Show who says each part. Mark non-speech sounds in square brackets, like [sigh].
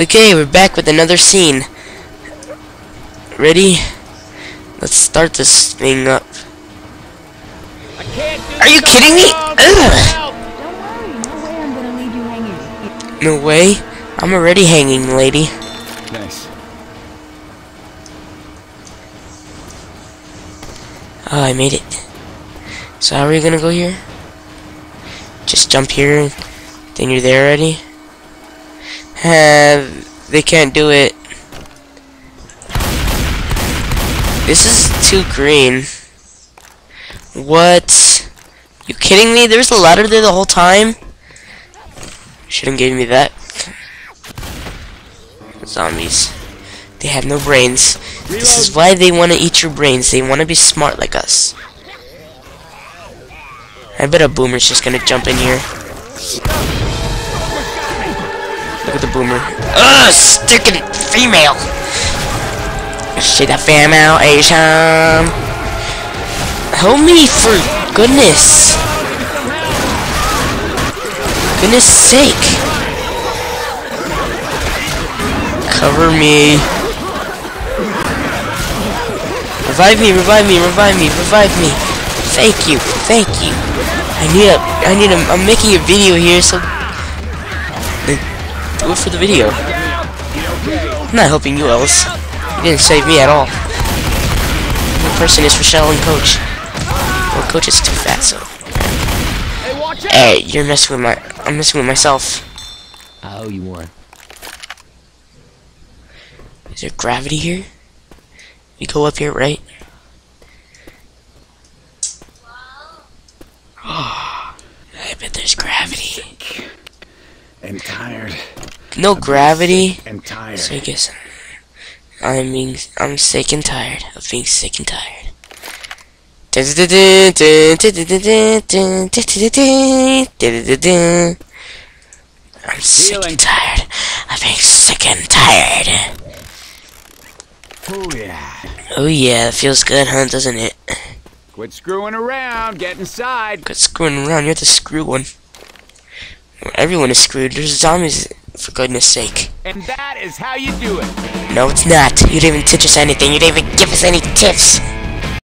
Speaker 1: Okay, we're back with another scene. Ready? Let's start this thing up. Are you kidding me?
Speaker 2: Worry, no way I'm gonna leave you hanging.
Speaker 1: No way. I'm already hanging, lady.
Speaker 3: Nice.
Speaker 1: Oh, I made it. So how are we gonna go here? Just jump here, then you're there already? Uh, they can't do it. This is too green. What? You kidding me? There's a ladder there the whole time? Shouldn't give me that. Zombies. They have no brains. This is why they want to eat your brains. They want to be smart like us. I bet a boomer's just gonna jump in here. Look at the boomer. Ugh, sticking female. Shit, that female Asian. Help me for goodness. Goodness sake. Cover me. Revive me, revive me, revive me, revive me. Thank you, thank you. I need a, I need a, I'm making a video here, so do it for the video. I'm not helping you, Ellis. You didn't save me at all. The person is Rochelle and Coach. Well, Coach is too fat, so. Hey, you're messing with my, I'm messing with myself.
Speaker 4: I owe you one.
Speaker 1: Is there gravity here? We go up here, right? [gasps] I bet there's gravity.
Speaker 3: And tired.
Speaker 1: No gravity.
Speaker 3: And tired.
Speaker 1: So I guess I'm being I'm sick and tired of being sick and tired. I'm sick and tired of being sick and tired.
Speaker 3: Oh yeah.
Speaker 1: Oh yeah, that feels good, huh? Doesn't it?
Speaker 3: Quit screwing around. Get inside.
Speaker 1: Quit screwing around. You're the screw one. Everyone is screwed. There's zombies, for goodness sake.
Speaker 3: And that is how you do it.
Speaker 1: No, it's not. You didn't even teach us anything. You didn't even give us any tips.